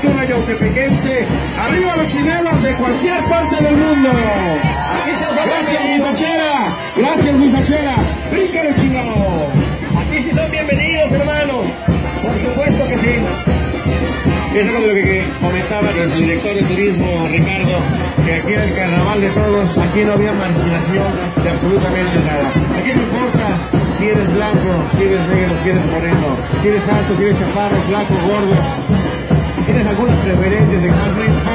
tepequense. Arriba los chinelos de cualquier parte del mundo. Aquí se Gracias, Misachera. Gracias, Misachera. Bríncale, chingado. Aquí sí son bienvenidos, hermanos. Por supuesto que sí. Es algo de lo que comentaba el director de turismo, Ricardo, que aquí era el carnaval de todos, aquí no había marginación de absolutamente nada. Aquí no importa si eres blanco, si eres negro, si eres moreno, si eres alto, si eres chaparro, flaco, gordo. Tienes algunas preferencias de no